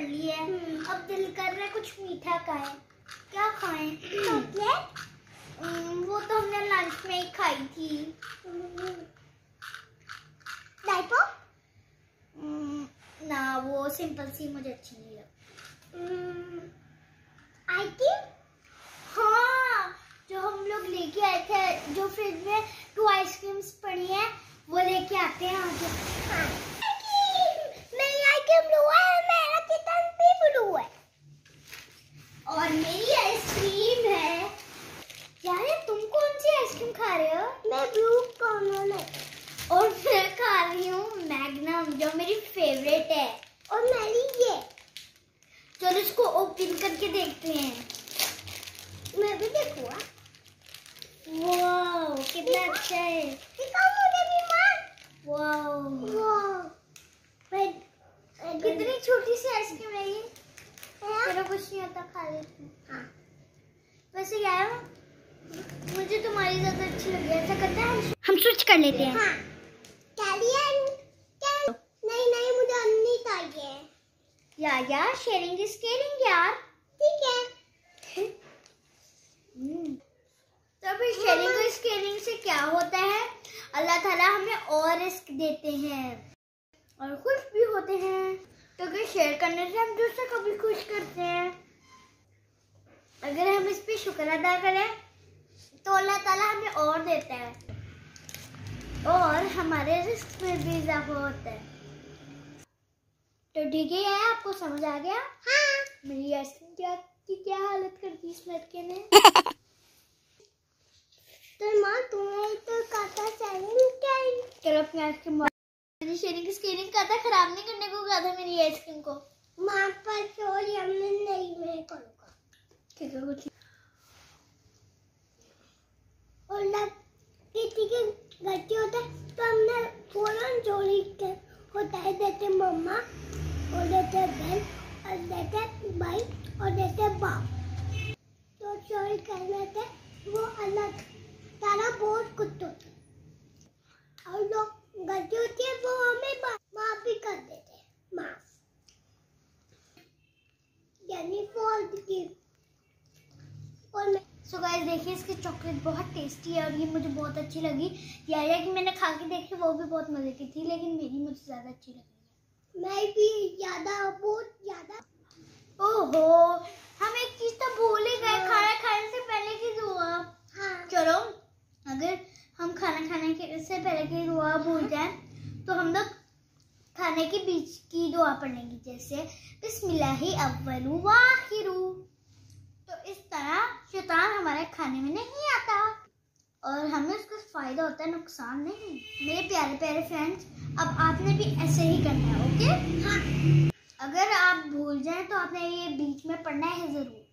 पढ़ ली है। हम्म। अब दिल कर रहा है कुछ मीठा खाए। क्या खाएँ? चॉकलेट हम्म, वो तो हमने लंच में ही खाई थी। डाइपो हम्म, ना वो सिंपल सी मुझे अच्छी नहीं लगती आइसक्रीम हाँ जो हम लोग लेके आए थे जो फ्रिज में टू आइसक्रीम्स पड़ी हैं वो लेके आते हैं आगे हाँ मेरी आइसक्रीम ब्लू है मेरा किचन भी ब्लू है और मेरी आइसक्रीम है यार तुम कौन सी आइसक्रीम खा रहे हो? मैं ब्लू कॉर्नर और मैं खा रही हूँ मैग्नम जो मेरी फेवरेट है। और मेरी ये। चलो इसको ओपन करके देखते हैं। मैं भी देखूँगा वाह कितना अच्छा है। दिखाओ मुझे भी माँ वाह मैं कितनी छोटी सी आइसक्रीम है ये हाँ? चलो कुछ नहीं होता खा लेते हैं। हाँ। वैसे क्या है मुझे तुम्हारी ज़्यादा अच्छी लगी ऐसा करते हैं? हम स्विच कर लेते हैं। हाँ। नहीं नहीं मुझे अन्नी चाहिए। या यार शेयरिंग इज़ केयरिंग यार। ठीक है। तो फिर शेयरिंग इज़ केयरिंग से क्या होता है? अल्लाह ताला हमें और रिस्क देते हैं। और खुश भी होते हैं। क्योंकि शेयर करने से हम दूसरे को भी खुश करते हैं। अगर हम इस पे शुक्र अदा करें तो अल्लाह ताला हमें और देता है। और हमारे रिस्क में भी इजाफा होता है। तो ठीक है आपको समझ आ गया? हाँ। मेरी आइसक्रीम क्या की क्या हालत कर दी इस लड़के ने? तो माँ तुम्हें तो काका चाहिए क्या चलो अपनी आइसक्रीम मेरी शेयरिंग की स्केलिंग कहा था खराब नहीं करने को कहा था मेरी आइसक्रीम को। माँ पर चोरी हमने नहीं मैं करूँगा। ठीक है कुछ गलती होता है तो हमने फ़ौरन चोरी होता है, जैसे मम्मा और जैसे बहन और जैसे भाई और जैसे बाप। तो चोरी करने से वो अलग तारा बहुत कुछ होता और जो गलती होती है वो हमें माफ़ भी कर देते हैं, माफ़। यानी फॉल्ट की। और मैं सो गाइस देखिए इसकी चॉकलेट बहुत टेस्टी है और ये मुझे बहुत अच्छी लगी। यार कि मैंने खा के देखी वो भी बहुत मज़े की थी लेकिन मेरी मुझे ज़्यादा अच्छी लगी। मैं भी ज़्यादा बहुत ज़्यादा ओहो हम एक चीज़ तो भूल ही गए खाना खाने से पहले की दुआ। हाँ। चलो अगर हम खाना खाने के से पहले की दुआ भूल जाए तो हम लोग खाने के बीच की दुआ पढ़ेंगे जैसे बिस्मिल्लाहि अव्वलु व आखिरु तो इस तरह शैतान हमारे खाने में नहीं आता। और हमें उसका फ़ायदा होता है नुकसान नहीं। मेरे प्यारे प्यारे फ्रेंड्स अब आपने भी ऐसे ही करना है ओके हाँ। अगर आप भूल जाए तो आपने ये बीच में पढ़ना है ज़रूर।